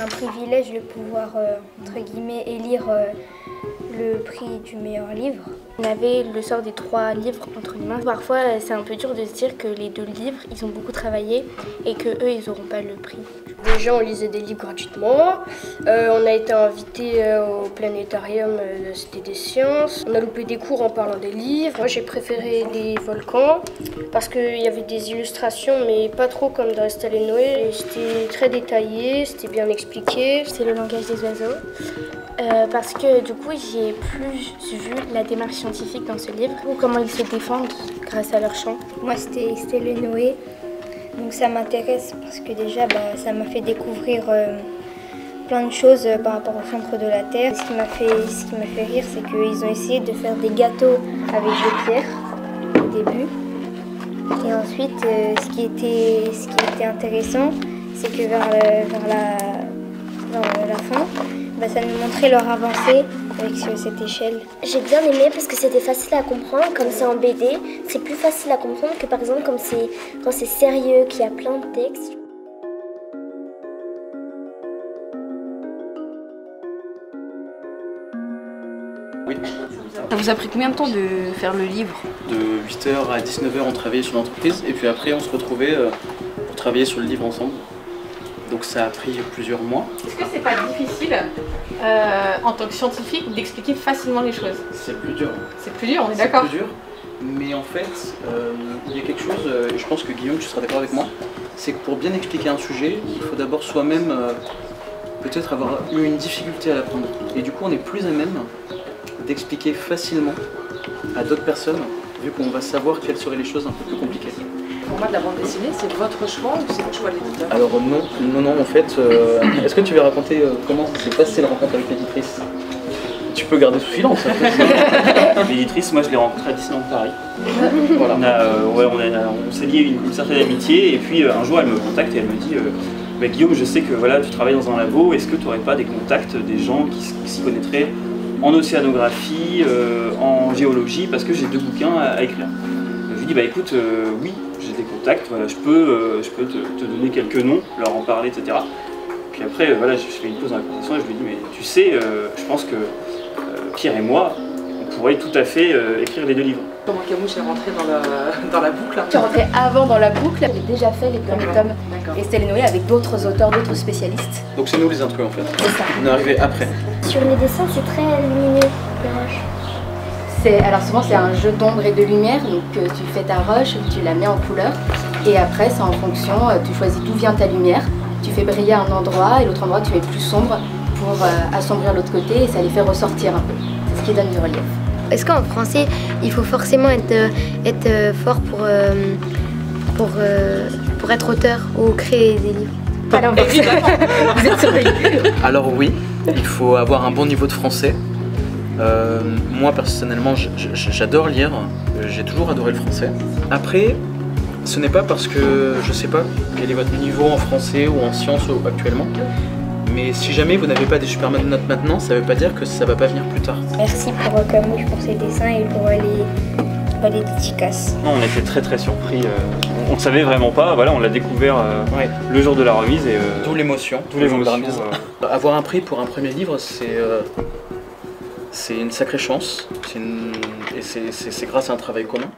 un privilège de pouvoir, euh, entre guillemets, élire euh, le prix du meilleur livre. On avait le sort des trois livres entre les mains. Parfois, c'est un peu dur de se dire que les deux livres, ils ont beaucoup travaillé et que eux, ils n'auront pas le prix. Déjà, on lisait des livres gratuitement. Euh, on a été invité euh, au planétarium de la Cité des Sciences. On a loupé des cours en parlant des livres. Moi, j'ai préféré les volcans parce qu'il y avait des illustrations, mais pas trop comme dans Estelle et Noé. C'était très détaillé, c'était bien expliqué. C'est le langage des oiseaux. Euh, parce que du coup, j'ai plus vu la démarche scientifique dans ce livre, ou comment ils se défendent grâce à leur chant. Moi, c'était Estelle et Noé. Donc ça m'intéresse parce que déjà, bah, ça m'a fait découvrir euh, plein de choses euh, par rapport au centre de la Terre. Ce qui m'a fait, fait rire, c'est qu'ils ont essayé de faire des gâteaux avec des pierres au début. Et ensuite, euh, ce, qui était, ce qui était intéressant, c'est que vers, vers la, vers la fin, bah, ça nous montrait leur avancée avec ce- cette échelle. J'ai bien aimé parce que c'était facile à comprendre, comme c'est en BD, c'est plus facile à comprendre que par exemple comme c'est quand c'est sérieux, qu'il y a plein de textes. Oui. Ça vous a pris combien de temps de faire le livre? De 8h à 19h, on travaillait sur l'entreprise et puis après, on se retrouvait euh, pour travailler sur le livre ensemble. Donc ça a pris plusieurs mois. Est-ce que c'est pas difficile euh, en tant que scientifique d'expliquer facilement les choses? C'est plus dur. C'est plus dur, on est C'est d'accord plus dur. Mais en fait, euh, il y a quelque chose, euh, et je pense que Guillaume, tu seras d'accord avec moi, c'est que pour bien expliquer un sujet, il faut d'abord soi-même euh, peut-être avoir eu une difficulté à l'apprendre. Et du coup, on est plus à même d'expliquer facilement à d'autres personnes, vu qu'on va savoir quelles seraient les choses un peu plus compliquées. Pour moi, de la bande dessinée, c'est votre choix ou c'est le choix de l'éditeur Alors non, non, non, en fait, euh, est-ce que tu veux raconter euh, comment s'est passée la rencontre avec l'éditrice? Tu peux garder sous silence. hein. L'éditrice, moi je l'ai rencontrée à Disneyland Paris. voilà. On, a, euh, ouais, on, a- on s'est lié une, une certaine amitié et puis euh, un jour elle me contacte et elle me dit euh, Bah, Guillaume, je sais que voilà, tu travailles dans un labo, est-ce que tu n'aurais pas des contacts des gens qui, s'y connaîtraient en océanographie, euh, en géologie, parce que j'ai deux bouquins à, à écrire? Je lui dis Bah écoute, euh, oui, des contacts, voilà, je peux, euh, je peux te, te donner quelques noms, leur en parler, etc. Puis après, euh, voilà, je fais une pause dans la conversation et je lui dis Mais tu sais, euh, je pense que euh, Pierre et moi, on pourrait tout à fait euh, écrire les deux livres. Comment Camouche est rentré dans la, dans la boucle Tu es rentré avant dans la boucle, j'ai déjà fait les premiers tomes. D'accord. Estelle et Noé avec d'autres auteurs, d'autres spécialistes. Donc c'est nous les intrus en fait. C'est ça. On est arrivé après. Sur les dessins, c'est très lumineux, alors souvent c'est un jeu d'ombre et de lumière, donc euh, tu fais ta roche, tu la mets en couleur, et après c'est en fonction, euh, tu choisis d'où vient ta lumière, tu fais briller un endroit et l'autre endroit tu mets plus sombre pour euh, assombrir l'autre côté et ça les fait ressortir un peu. C'est ce qui donne du relief. Est-ce qu'en français, il faut forcément être, être fort pour, euh, pour, euh, pour être auteur ou créer des livres? Pas l'inverse. Vous êtes surveillés. Alors oui, il faut avoir un bon niveau de français. Euh, moi personnellement, j'adore lire. J'ai toujours adoré le français. Après, ce n'est pas parce que je sais pas quel est votre niveau en français ou en sciences actuellement. Mais si jamais vous n'avez pas des super notes maintenant, ça veut pas dire que ça va pas venir plus tard. Merci pour euh, Camouche pour ses dessins et pour euh, les, pour les dédicaces. Non, on était très très surpris. euh, on ne savait vraiment pas. Voilà, on l'a découvert euh, Ouais. le jour de la remise et euh, D'où l'émotion. d'où l'émotion. Euh, Avoir un prix pour un premier livre, c'est euh, c'est une sacrée chance. Et c'est grâce à un travail commun.